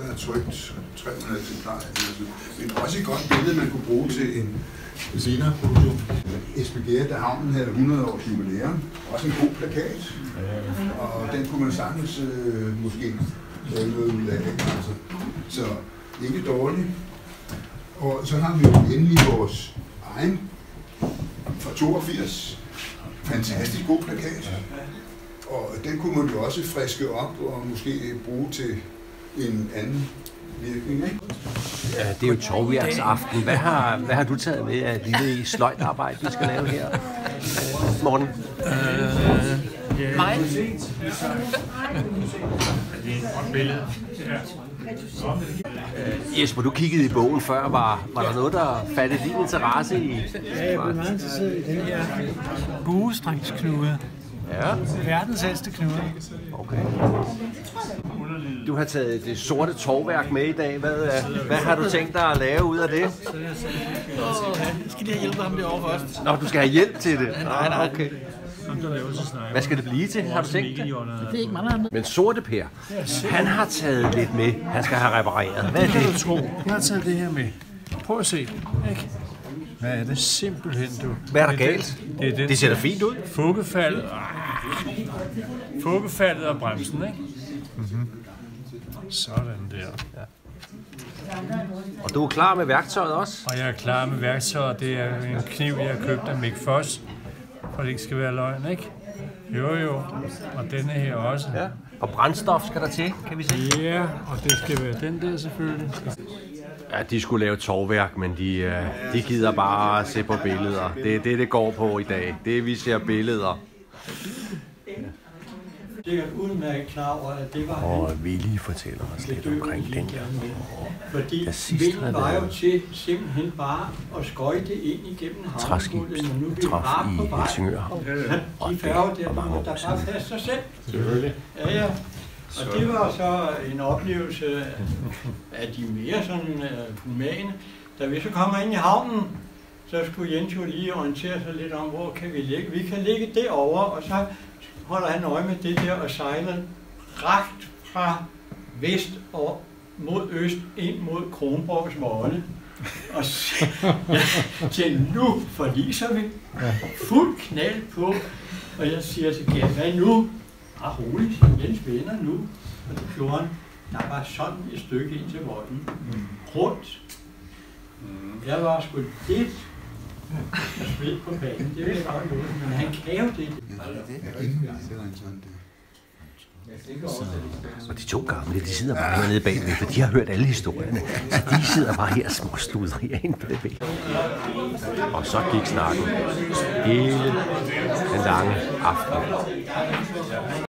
Jeg har trykt 300 eksemplarer af det, altså. men også et godt billede, man kunne bruge til en senere produktion. Esbjerg, da havnen havde 100 års jubilæum, også en god plakat, og den kunne man sagtens øh, måske lave noget ud af. Altså, så ikke dårligt. Og så har vi jo endelig vores egen fra 82. Fantastisk god plakat. Og den kunne man jo også friske op og måske bruge til en anden virkning. Ikke? Ja, det er jo tovværksaften. Hvad har, hvad har du taget med af lille sløjtarbejde, vi skal lave her? Øh, Morten? Mig? Jesper, du kiggede i bogen før. Var, var der noget, der fattede din interesse i? Ja, jeg blev meget interesseret i den her buestrængsknude. Ja, Verdens ældste knude. okay. Du har taget det sorte tovværk med i dag. Hvad, øh, hvad har du tænkt dig at lave ud af det? Ja. Skal lige have hjælpet ham derovre først? Nå, du skal have hjælp til det. Nej, nej. Okay. Til sniper. Hvad skal det blive til? Har du tænkt det? Det er ikke meget, han Men Sorte Per, han har taget lidt med. Han skal have repareret. Hvad er det? Jeg har taget det her med. Prøv at se. Ikke? Hvad er det simpelthen, du? Hvad er der Det galt? Det er den. Det ser da fint ud. Fuggefaldet. Ah. Fuggefaldet og bremsen, ikke? Mm-hmm. Sådan der. Og du er klar med værktøjet også? Og jeg er klar med værktøjet. Det er en kniv, jeg har købt af Mick Foss. For det ikke skal være løgn, ikke? Jo, jo. Og denne her også. Ja. Og brændstof skal der til, kan vi se. Ja, og det skal være den der selvfølgelig. Ja, de skulle lave tovværk, men de, øh, de gider bare at se på billeder. Det er det, det går på i dag. Det er, vi ser billeder. sikkert udmærket klar over, at det var. Og Willy fortæller os lidt omkring den der. Fordi der sidst vinden havde var jo til simpelthen bare at skøjte ind igennem havnebåden, men nu er vi traf bare på i vej. Helsingør Havn. Og De det færger der, var mange der bare passe sig selv. Selvfølgelig. Ja, ja. Og det var så en oplevelse af de mere sådan uh, humane. Da vi så kommer ind i havnen, så skulle Jens jo lige orientere sig lidt om, hvor kan vi ligge. Vi kan ligge derovre, og så holder han øje med det der og sejler rakt fra vest og mod øst ind mod Kronborgs volde. Og så, ja, til nu forliser vi. Fuld knald på. Og jeg siger til Gert, hvad nu? Ah, roligt, siger Jens venner nu. Og det gjorde han. Der var sådan et stykke ind til volden. Rundt. Jeg var sgu lidt svedt på banen. Det vil jeg godt love, men han kan jo det. Og de to gamle, de sidder bare hernede bagved, for de har hørt alle historierne. Så de sidder bare her små småstudrer ind bagved. Og så gik snakken hele den lange aften.